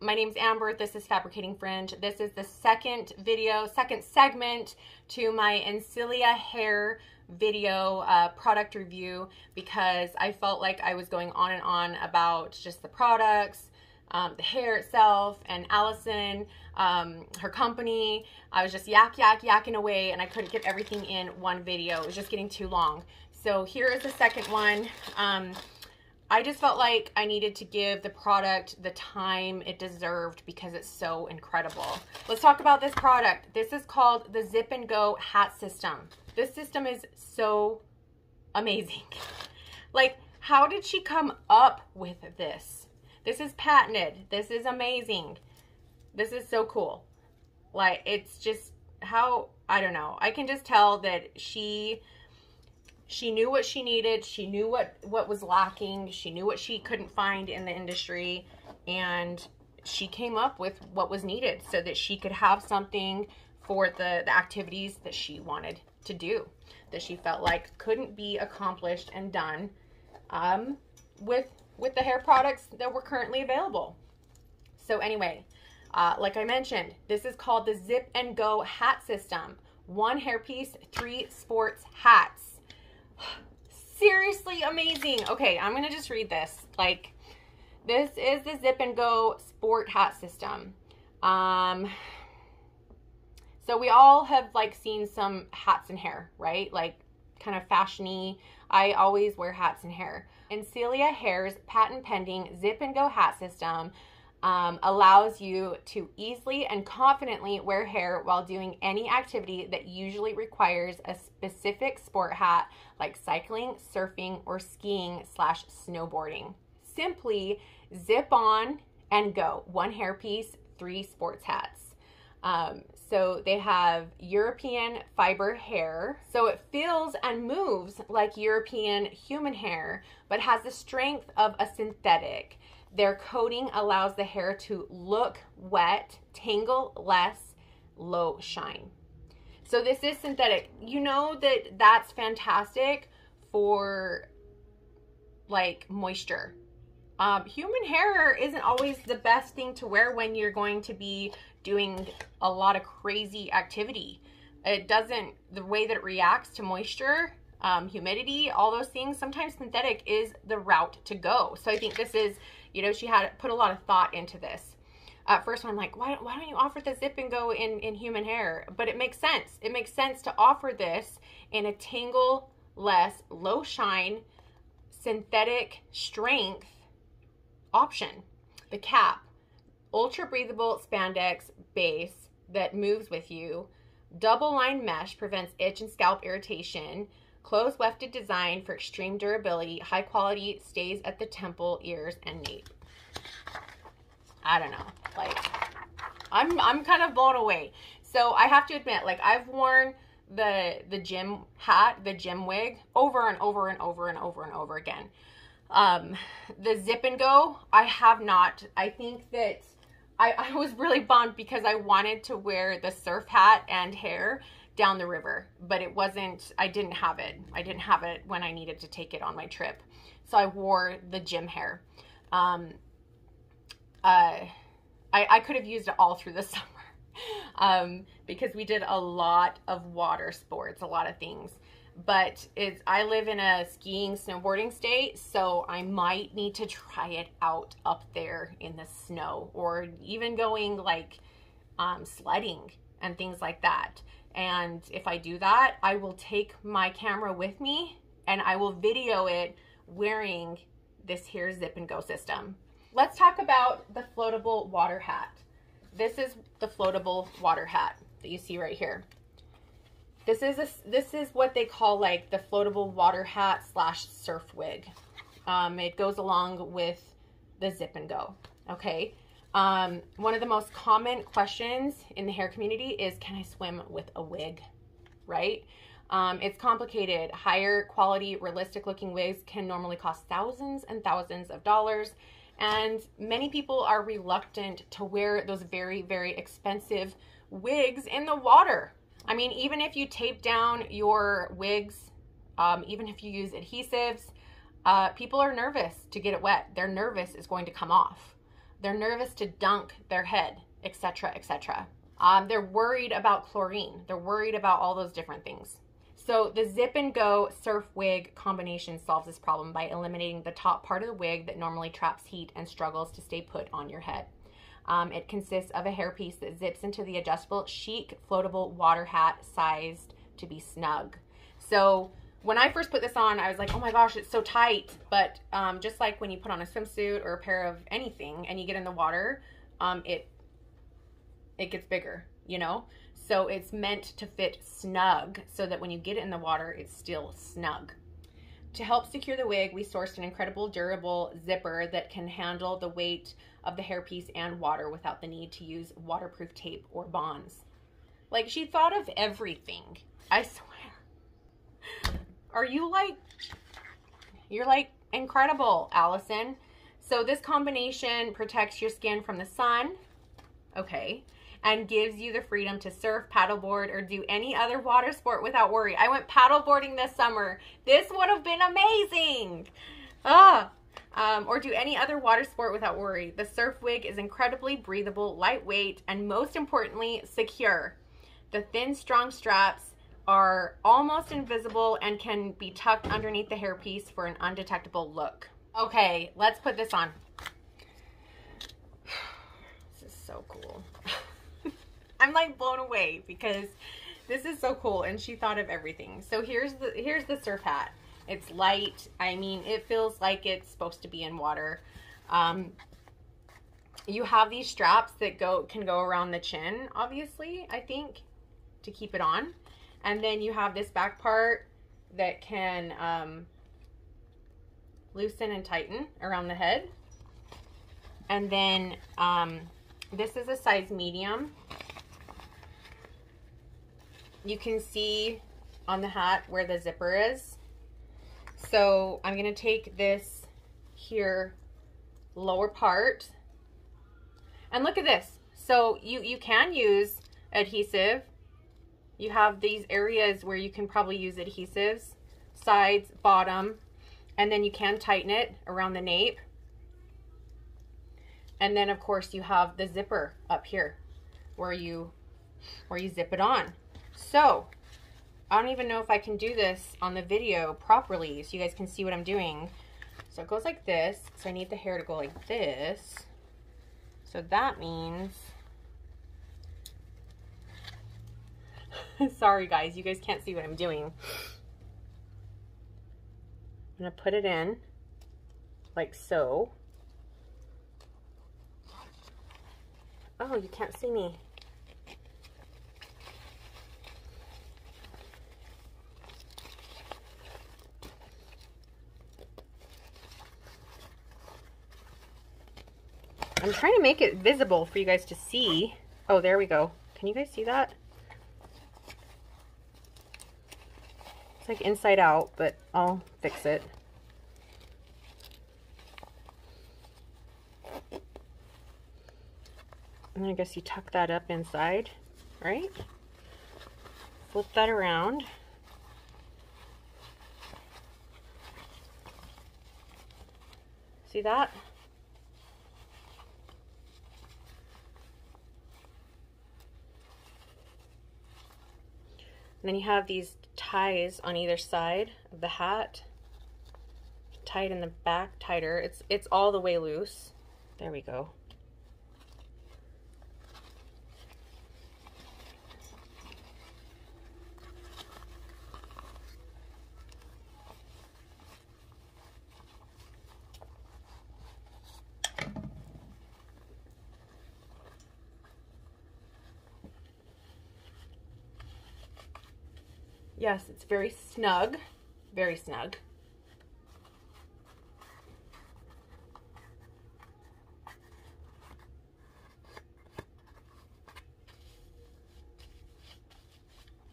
My name's Amber. This is Fabricating Fringe. This is the second video, second segment to my Encelia hair video uh, product review because I felt like I was going on and on about just the products, um, the hair itself, and Allison, um, her company. I was just yak, yak, yakking away, and I couldn't get everything in one video. It was just getting too long. So here is the second one. Um, I just felt like I needed to give the product the time it deserved because it's so incredible. Let's talk about this product. This is called the Zip and Go Hat System. This system is so amazing. Like, how did she come up with this? This is patented. This is amazing. This is so cool. Like, it's just how, I don't know. I can just tell that she she knew what she needed. She knew what what was lacking. She knew what she couldn't find in the industry. And she came up with what was needed so that she could have something for the the activities that she wanted to do that she felt like couldn't be accomplished and done um, with with the hair products that were currently available. So anyway uh, like I mentioned, this is called the Zip and Go hat system. One hairpiece, three sports hats seriously amazing. Okay, I'm going to just read this. Like, this is the Zip and Go Sport Hat System. Um, so we all have, like, seen some hats and hair, right? Like, kind of fashiony. I always wear hats and hair. Encelia Hair's patent pending Zip and Go hat system um, allows you to easily and confidently wear hair while doing any activity that usually requires a specific sport hat like cycling, surfing, or skiing slash snowboarding. Simply zip on and go. One hairpiece, three sports hats. Um, so they have European fiber hair. So it feels and moves like European human hair, but has the strength of a synthetic. Their coating allows the hair to look wet, tangle less, low shine. So this is synthetic. You know that that's fantastic for like moisture. Um, human hair isn't always the best thing to wear when you're going to be doing a lot of crazy activity. It doesn't, the way that it reacts to moisture, um, humidity, all those things, sometimes synthetic is the route to go. So I think this is you know, she had put a lot of thought into this. At first, I'm like, why, why don't you offer the zip and go in, in human hair? But it makes sense. It makes sense to offer this in a tangle less, low shine, synthetic strength option. The cap, ultra breathable spandex base that moves with you, double line mesh prevents itch and scalp irritation, Close wefted design for extreme durability. High quality stays at the temple, ears, and nape. I don't know. Like, I'm, I'm kind of blown away. So I have to admit, like, I've worn the the gym hat, the gym wig, over and over and over and over and over again. Um, the zip and go, I have not. I think that I, I was really bummed because I wanted to wear the surf hat and hair down the river, but it wasn't, I didn't have it. I didn't have it when I needed to take it on my trip. So I wore the gym hair. Um, uh, I, I could have used it all through the summer um, because we did a lot of water sports, a lot of things. But it's, I live in a skiing, snowboarding state, so I might need to try it out up there in the snow or even going like um, sledding and things like that. And if I do that, I will take my camera with me and I will video it wearing this here zip and go system. Let's talk about the floatable water hat. This is the floatable water hat that you see right here. This is a, this is what they call like the floatable water hat slash surf wig. Um, it goes along with the zip and go. Okay. Um, one of the most common questions in the hair community is, can I swim with a wig? Right? Um, it's complicated. Higher quality, realistic looking wigs can normally cost thousands and thousands of dollars. And many people are reluctant to wear those very, very expensive wigs in the water. I mean, even if you tape down your wigs, um, even if you use adhesives, uh, people are nervous to get it wet. They're nervous it's going to come off They're nervous to dunk their head, etc., etc. Um, they're worried about chlorine. They're worried about all those different things. So the zip and go surf wig combination solves this problem by eliminating the top part of the wig that normally traps heat and struggles to stay put on your head. Um, it consists of a hairpiece that zips into the adjustable chic floatable water hat sized to be snug. So when I first put this on, I was like, oh my gosh, it's so tight. But um, just like when you put on a swimsuit or a pair of anything and you get in the water, um, it it gets bigger, you know? So it's meant to fit snug so that when you get it in the water, it's still snug. To help secure the wig, we sourced an incredible durable zipper that can handle the weight of the hairpiece and water without the need to use waterproof tape or bonds. Like she thought of everything. I swear. Are you like, you're like incredible, Allison. So this combination protects your skin from the sun. Okay and gives you the freedom to surf, paddleboard, or do any other water sport without worry. I went paddleboarding this summer. This would have been amazing. Ah, um, or do any other water sport without worry. The surf wig is incredibly breathable, lightweight, and most importantly, secure. The thin, strong straps are almost invisible and can be tucked underneath the hairpiece for an undetectable look. Okay, let's put this on. This is so cool. I'm like blown away because this is so cool and she thought of everything. So here's the here's the surf hat. It's light. I mean, it feels like it's supposed to be in water. Um, you have these straps that go can go around the chin, obviously, I think, to keep it on. And then you have this back part that can um, loosen and tighten around the head. And then um, this is a size medium you can see on the hat where the zipper is. So I'm going to take this here lower part and look at this. So you, you can use adhesive. You have these areas where you can probably use adhesives, sides, bottom, and then you can tighten it around the nape. And then of course you have the zipper up here where you where you zip it on. So, I don't even know if I can do this on the video properly so you guys can see what I'm doing. So it goes like this. So I need the hair to go like this. So that means... Sorry guys, you guys can't see what I'm doing. I'm to put it in like so. Oh, you can't see me. I'm trying to make it visible for you guys to see. Oh, there we go. Can you guys see that? It's like inside out, but I'll fix it. And I guess you tuck that up inside, right? Flip that around. See that? And then you have these ties on either side of the hat. Tied in the back tighter. It's, it's all the way loose. There we go. Yes, it's very snug, very snug.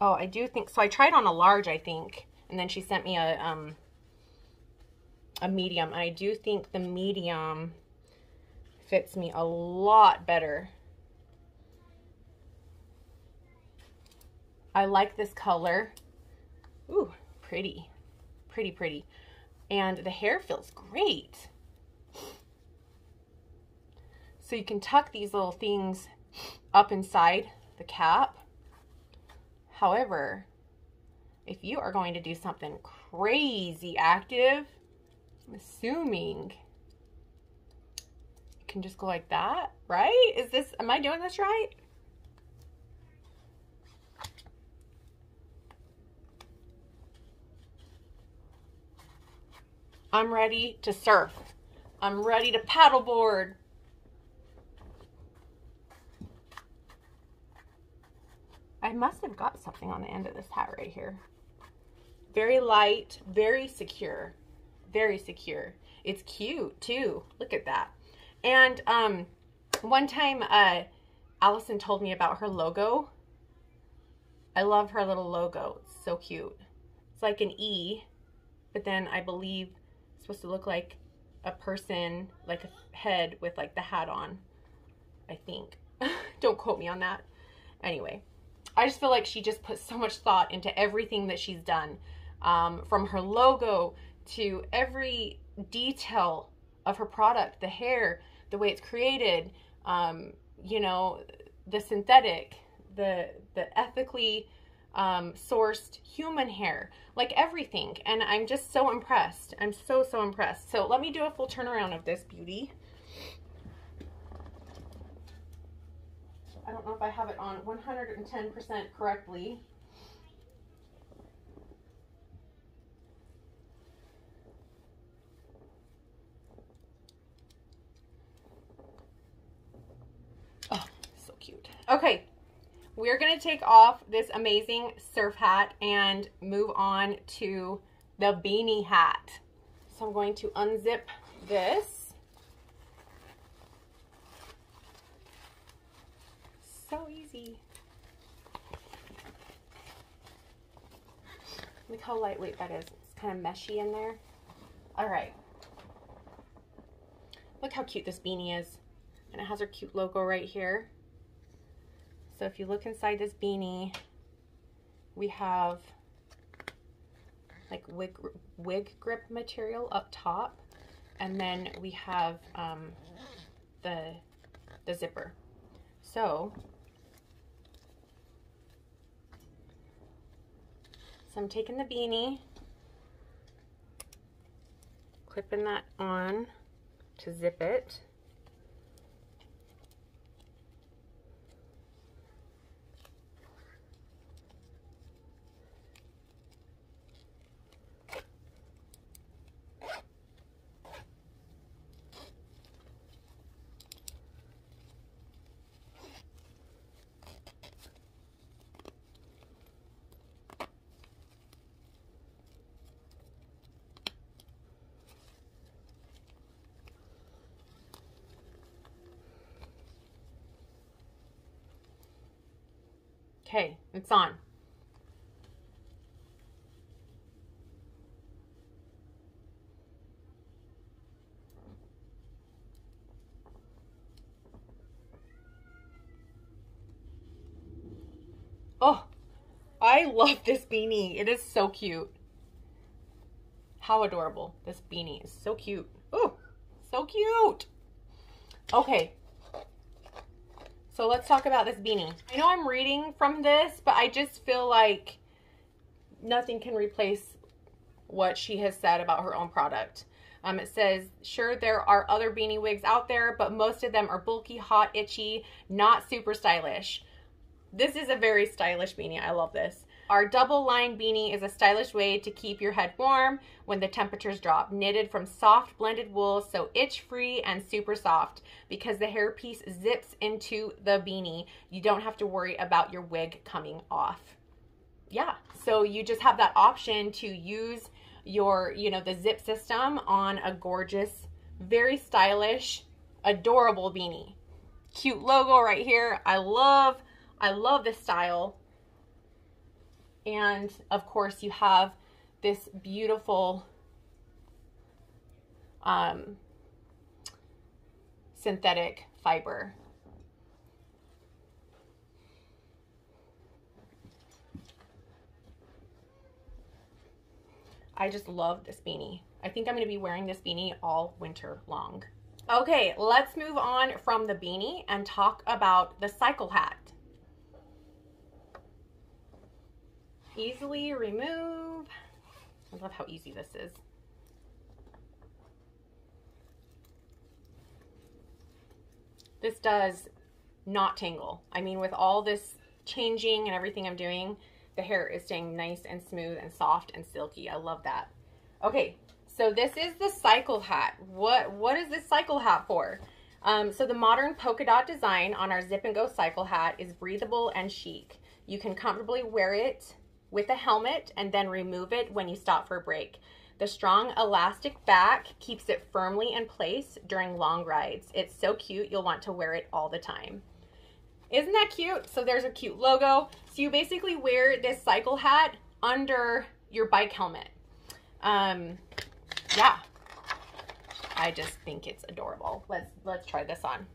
Oh, I do think, so I tried on a large, I think, and then she sent me a, um, a medium. I do think the medium fits me a lot better. I like this color. Ooh, pretty. Pretty, pretty. And the hair feels great. So you can tuck these little things up inside the cap. However, if you are going to do something crazy active, I'm assuming you can just go like that, right? Is this, am I doing this right? I'm ready to surf. I'm ready to paddleboard. I must have got something on the end of this hat right here. Very light, very secure, very secure. It's cute too. Look at that. And um, one time uh, Allison told me about her logo. I love her little logo. It's so cute. It's like an E, but then I believe supposed to look like a person, like a head with like the hat on. I think. Don't quote me on that. Anyway, I just feel like she just put so much thought into everything that she's done. Um, from her logo to every detail of her product, the hair, the way it's created, um, you know, the synthetic, the the ethically um, sourced human hair, like everything. And I'm just so impressed. I'm so, so impressed. So let me do a full turnaround of this beauty. I don't know if I have it on 110% correctly. Oh, so cute. Okay, we're going to take off this amazing surf hat and move on to the beanie hat. So I'm going to unzip this. so easy. Look how lightweight that is. It's kind of meshy in there. All right. Look how cute this beanie is. And it has our cute logo right here. So if you look inside this beanie, we have like wig, wig grip material up top. And then we have um, the, the zipper. So So I'm taking the beanie, clipping that on to zip it. Okay, it's on. Oh, I love this beanie. It is so cute. How adorable. This beanie is so cute. Oh, so cute. Okay, so let's talk about this beanie. I know I'm reading from this, but I just feel like nothing can replace what she has said about her own product. Um, it says, sure, there are other beanie wigs out there, but most of them are bulky, hot, itchy, not super stylish. This is a very stylish beanie. I love this. Our double line beanie is a stylish way to keep your head warm when the temperatures drop. Knitted from soft blended wool, so itch free and super soft. Because the hairpiece zips into the beanie, you don't have to worry about your wig coming off. Yeah, so you just have that option to use your, you know, the zip system on a gorgeous, very stylish, adorable beanie. Cute logo right here. I love, I love this style. And of course you have this beautiful um, synthetic fiber. I just love this beanie. I think I'm going to be wearing this beanie all winter long. Okay, let's move on from the beanie and talk about the cycle hat. Easily remove. I love how easy this is. This does not tangle. I mean, with all this changing and everything I'm doing, the hair is staying nice and smooth and soft and silky. I love that. Okay, so this is the cycle hat. What What is this cycle hat for? Um, so the modern polka dot design on our Zip and Go cycle hat is breathable and chic. You can comfortably wear it with a helmet and then remove it when you stop for a break. The strong elastic back keeps it firmly in place during long rides. It's so cute, you'll want to wear it all the time. Isn't that cute? So there's a cute logo. So you basically wear this cycle hat under your bike helmet. Um, yeah, I just think it's adorable. Let's let's try this on.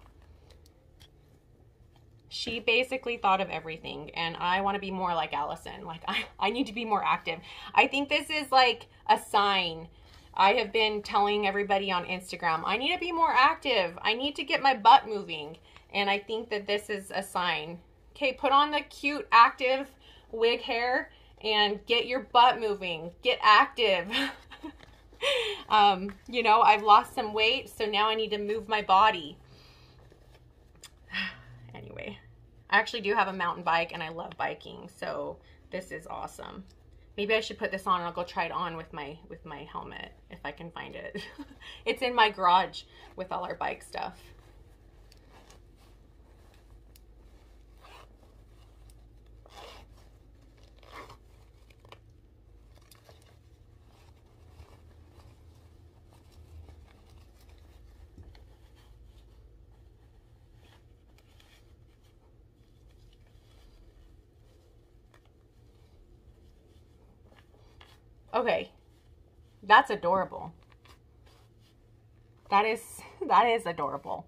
She basically thought of everything and I want to be more like Allison. Like I, I need to be more active. I think this is like a sign. I have been telling everybody on Instagram, I need to be more active. I need to get my butt moving. And I think that this is a sign. Okay, put on the cute, active wig hair and get your butt moving. Get active. um, you know, I've lost some weight, so now I need to move my body. I actually do have a mountain bike and I love biking, so this is awesome. Maybe I should put this on and I'll go try it on with my with my helmet if I can find it. it's in my garage with all our bike stuff. Okay. That's adorable. That is that is adorable.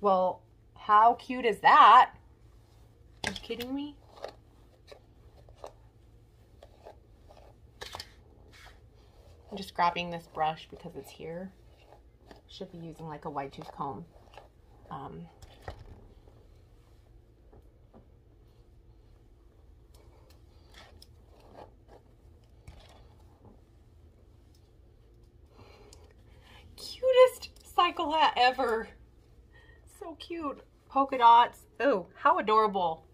Well, how cute is that? Are you kidding me? I'm just grabbing this brush because it's here. Should be using like a wide tooth comb. Um, cycle ever. So cute. Polka dots. Oh, how adorable.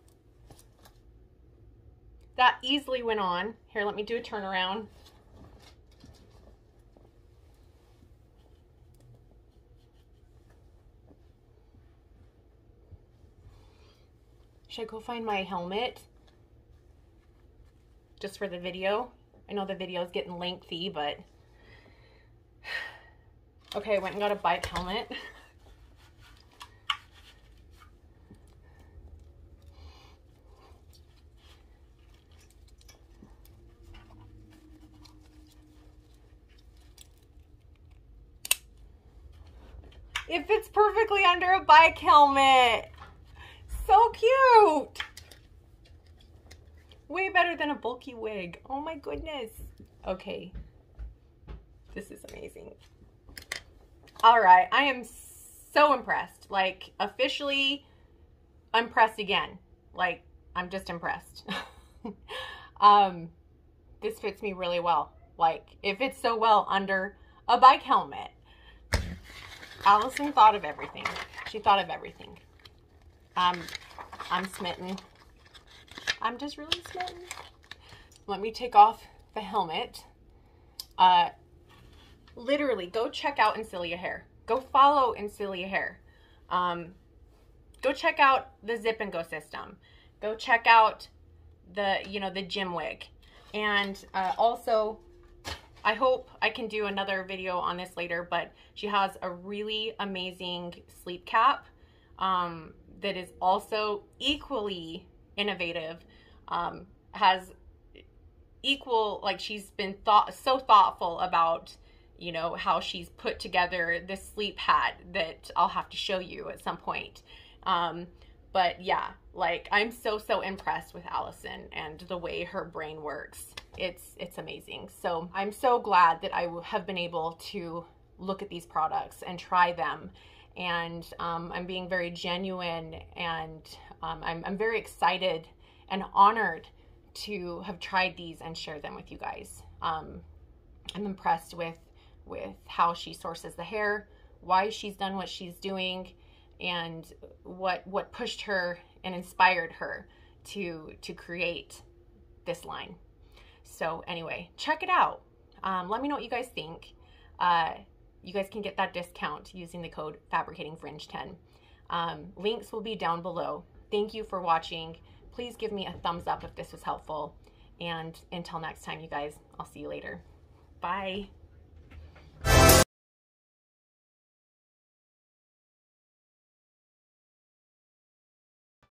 That easily went on. Here, let me do a turnaround. Should I go find my helmet? Just for the video. I know the video is getting lengthy, but Okay, I went and got a bike helmet. It fits perfectly under a bike helmet. So cute. Way better than a bulky wig. Oh my goodness. Okay. This is amazing. All right, I am so impressed. Like, officially impressed again. Like, I'm just impressed. um, this fits me really well. Like, it fits so well under a bike helmet. Allison thought of everything. She thought of everything. Um, I'm smitten. I'm just really smitten. Let me take off the helmet. Uh, literally go check out Encelia Hair. Go follow Encelia Hair. Um, go check out the Zip and Go system. Go check out the, you know, the gym wig. And uh, also, I hope I can do another video on this later, but she has a really amazing sleep cap um, that is also equally innovative. Um, has equal, like she's been thought so thoughtful about you know, how she's put together this sleep hat that I'll have to show you at some point. Um, but yeah, like I'm so, so impressed with Allison and the way her brain works. It's, it's amazing. So I'm so glad that I have been able to look at these products and try them. And um, I'm being very genuine and um, I'm, I'm very excited and honored to have tried these and share them with you guys. Um, I'm impressed with with how she sources the hair, why she's done what she's doing, and what what pushed her and inspired her to to create this line. So anyway, check it out. Um, let me know what you guys think. Uh, you guys can get that discount using the code Fabricating Fringe 10. Um, links will be down below. Thank you for watching. Please give me a thumbs up if this was helpful. And until next time, you guys, I'll see you later. Bye.